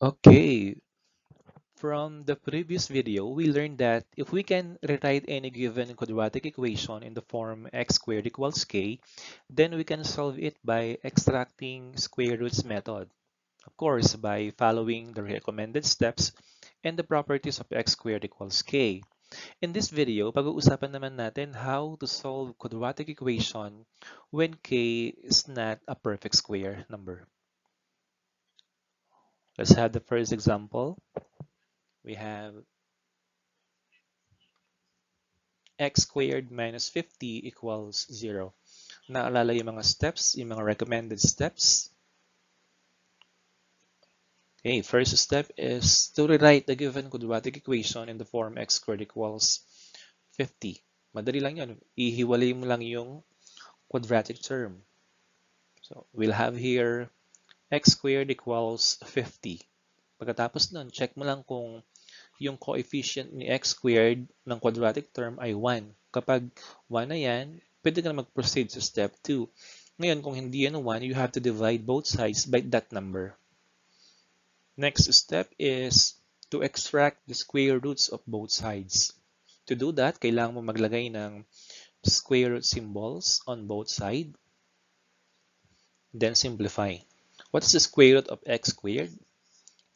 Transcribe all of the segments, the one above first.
Okay, from the previous video, we learned that if we can rewrite any given quadratic equation in the form x squared equals k, then we can solve it by extracting square roots method. Of course, by following the recommended steps and the properties of x squared equals k. In this video, pag-uusapan naman natin how to solve quadratic equation when k is not a perfect square number. Let's have the first example. We have x squared minus 50 equals 0. Naalala yung mga steps, yung mga recommended steps. Okay, first step is to rewrite the given quadratic equation in the form x squared equals 50. Madali lang yun. Ihiwalay mo lang yung quadratic term. So, we'll have here x squared equals 50. Pagkatapos nun, check mo lang kung yung coefficient ni x squared ng quadratic term ay 1. Kapag 1 na yan, pwede ka na mag-proceed sa step 2. Ngayon, kung hindi yan 1, you have to divide both sides by that number. Next step is to extract the square roots of both sides. To do that, kailangan mo maglagay ng square root symbols on both sides. Then simplify. What is the square root of x squared?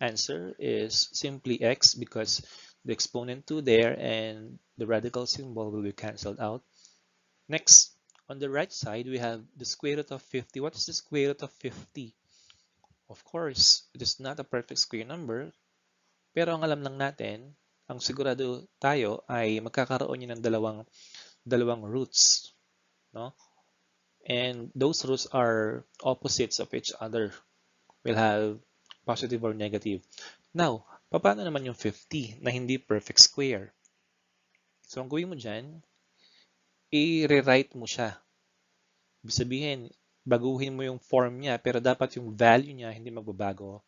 Answer is simply x because the exponent 2 there and the radical symbol will be cancelled out. Next, on the right side, we have the square root of 50. What is the square root of 50? Of course, it is not a perfect square number, pero ang alam lang natin, ang sigurado tayo ay magkakaroon niya ng dalawang, dalawang roots. No? And those roots are opposites of each other. We'll have positive or negative. Now, paano naman yung 50 na hindi perfect square? So, ang gawin mo dyan, i-rewrite mo siya. Ibig sabihin, baguhin mo yung form niya, pero dapat yung value niya hindi magbabago.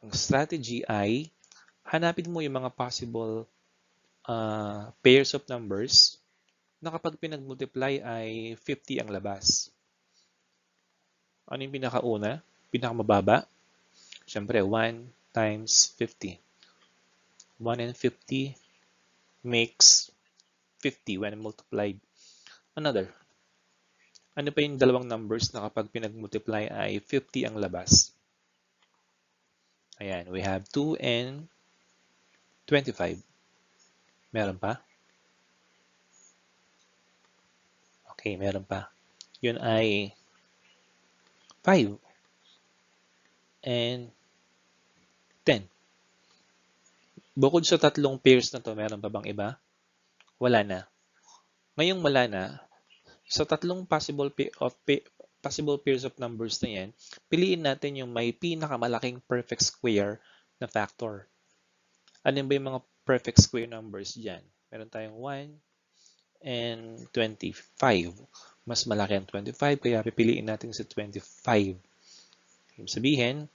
Ang strategy ay, hanapin mo yung mga possible uh, pairs of numbers na kapag pinag-multiply ay 50 ang labas. Ano yung pinakauna? Pinakamababa? Siyempre, 1 times 50. 1 and 50 makes 50 when multiplied. Another. Ano pa yung dalawang numbers na kapag pinag-multiply ay 50 ang labas? Ayan, we have 2 and 25. Meron pa? Okay, meron pa. Yun ay 5 and 10. Bukod sa tatlong pairs na to, meron pa bang iba? Wala na. Ngayong wala na, sa tatlong possible pair of possible pairs of numbers na yan, piliin natin yung may pinakamalaking perfect square na factor. Ano ba yung mga perfect square numbers dyan? Meron tayong 1, and 25. Mas malaki ang 25, kaya pipiliin natin sa 25. Ibig sabihin,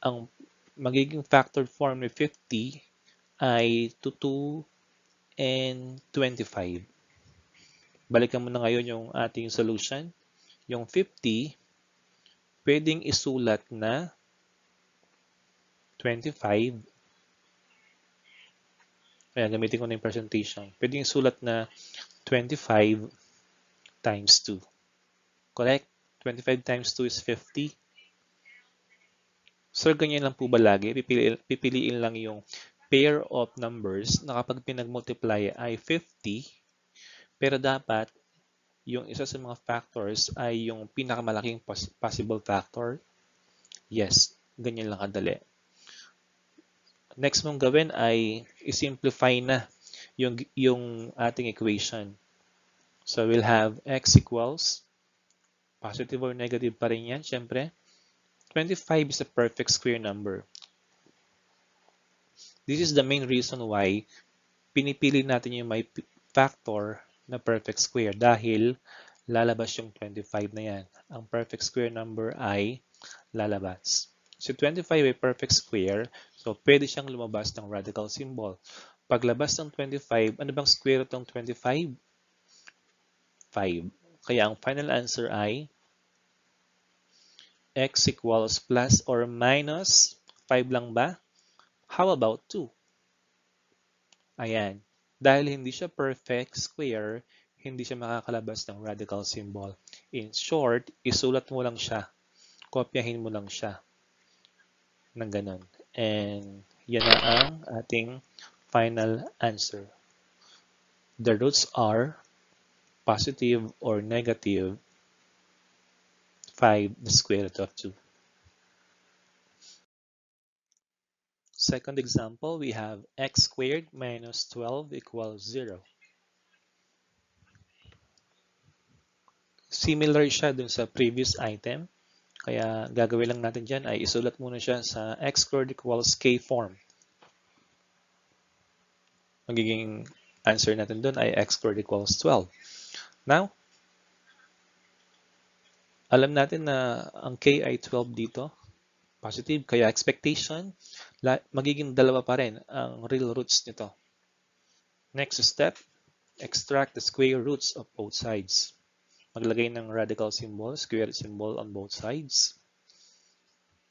ang magiging factored form ni 50 ay 2 and 25. Balikan mo na ngayon yung ating solution. Yung 50, pwedeng isulat na 25 kaya gamitin ko na yung presentation. Pwede yung sulat na 25 times 2. Correct? 25 times 2 is 50. So, ganyan lang po ba lagi? Pipili, pipiliin lang yung pair of numbers na kapag pinag-multiply ay 50, pero dapat yung isa sa mga factors ay yung pinakamalaking possible factor. Yes, ganyan lang kadali next mong gawin ay i-simplify na yung, yung ating equation. So we'll have x equals, positive or negative pa rin yan, syempre. 25 is a perfect square number. This is the main reason why pinipili natin yung may factor na perfect square dahil lalabas yung 25 na yan. Ang perfect square number ay lalabas. Si 25 ay perfect square, so pwede siyang lumabas ng radical symbol. Paglabas ng 25, ano bang square root ng 25? 5. Kaya ang final answer ay x equals plus or minus 5 lang ba? How about 2? Ayan. Dahil hindi siya perfect square, hindi siya makakalabas ng radical symbol. In short, isulat mo lang siya. Kopyahin mo lang siya. Nang ganun. And yan na ang ating final answer. The roots are positive or negative 5 the square root of 2. Second example, we have x squared minus 12 equals 0. Similar siya dun sa previous item. Kaya gagawin lang natin dyan ay isulat muna siya sa x squared equals k form. Magiging answer natin dun ay x squared equals 12. Now, alam natin na ang k ay 12 dito. Positive. Kaya expectation, magiging dalawa pa rin ang real roots nito. Next step, extract the square roots of both sides. Maglagay ng radical symbol, square symbol on both sides.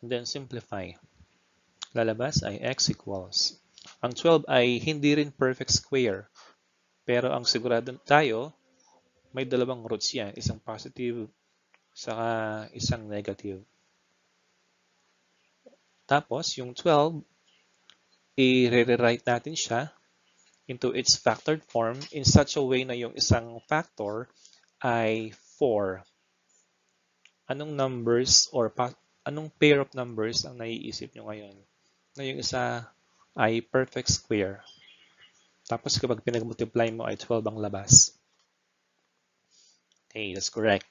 And then simplify. Lalabas ay x equals. Ang 12 ay hindi rin perfect square. Pero ang sigurado tayo, may dalawang roots yan. Isang positive, saka isang negative. Tapos, yung 12, i-rewrite natin siya into its factored form in such a way na yung isang factor ay 4. Anong numbers or anong pair of numbers ang naiisip nyo ngayon? Na yung isa ay perfect square. Tapos kapag pinag-multiply mo ay 12 ang labas. Okay, that's correct.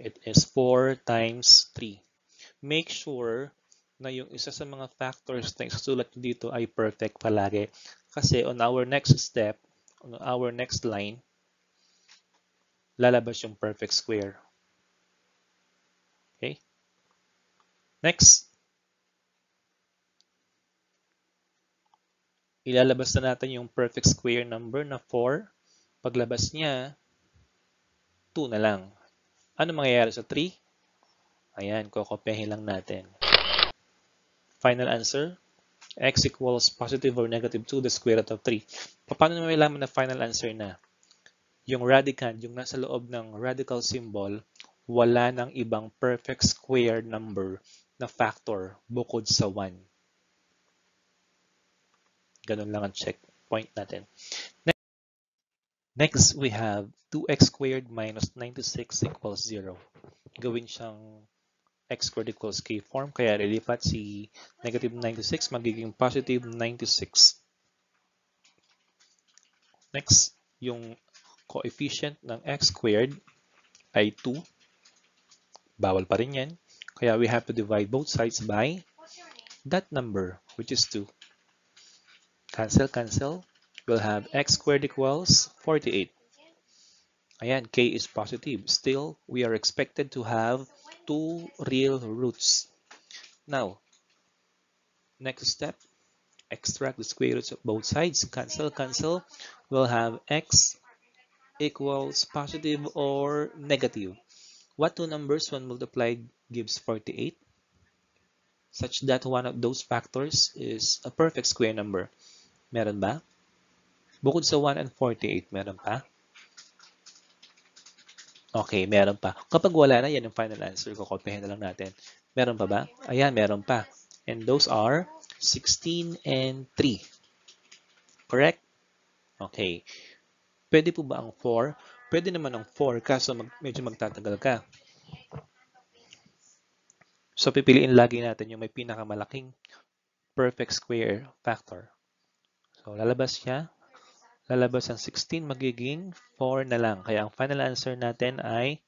It is 4 times 3. Make sure na yung isa sa mga factors na isusulat dito ay perfect palagi. Kasi on our next step, on our next line, lalabas yung perfect square. Okay? Next. Ilalabas na natin yung perfect square number na 4. Paglabas niya, 2 na lang. Ano mangyayari sa 3? Ayan, kokopyahin lang natin. Final answer, x equals positive or negative 2 the square root of 3. Paano naman malaman na final answer na? Yung radicand, yung nasa loob ng radical symbol, wala ng ibang perfect square number na factor bukod sa 1. Ganun lang ang check point natin. Next, we have 2x squared minus 96 equals 0. Gawin siyang x squared equals k form. Kaya lilipat si negative 96 magiging positive 96. Next, yung coefficient ng x squared ay 2. Bawal pa rin yan. Kaya we have to divide both sides by that number, which is 2. Cancel, cancel. We'll have x squared equals 48. Ayan, k is positive. Still, we are expected to have two real roots. Now, next step, extract the square roots of both sides. Cancel, cancel. We'll have x equals positive or negative. What two numbers when multiplied gives 48? Such that one of those factors is a perfect square number. Meron ba? Bukod sa 1 and 48, meron pa? Okay, meron pa. Kapag wala na, yan yung final answer. Kukopihin na lang natin. Meron pa ba? Ayan, meron pa. And those are 16 and 3. Correct? Okay. Pwede po ba ang 4? Pwede naman ang 4 kaso mag, medyo magtatagal ka. So, pipiliin lagi natin yung may pinakamalaking perfect square factor. So, lalabas siya lalabas ang 16, magiging 4 na lang. Kaya ang final answer natin ay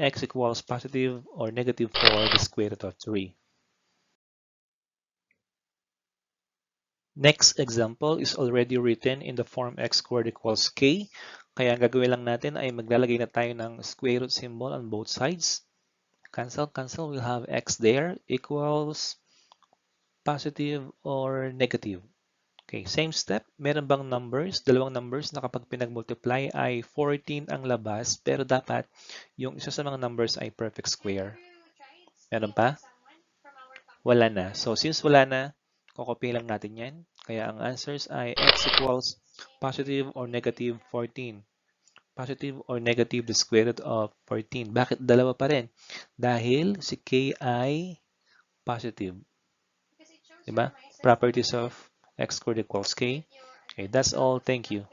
x equals positive or negative 4 the square root of 3. Next example is already written in the form x squared equals k. Kaya ang gagawin lang natin ay maglalagay na tayo ng square root symbol on both sides. Cancel, cancel. We'll have x there equals positive or negative. Okay, same step. Meron bang numbers? Dalawang numbers na kapag pinag-multiply ay 14 ang labas, pero dapat yung isa sa mga numbers ay perfect square. Meron pa? wala na. So, since wala na, kokopy lang natin yan. Kaya ang answers ay x equals positive or negative 14. Positive or negative the square root of 14. Bakit dalawa pa rin? Dahil si k ay positive. Diba? Properties of x squared equals k. Okay, that's all. Thank you.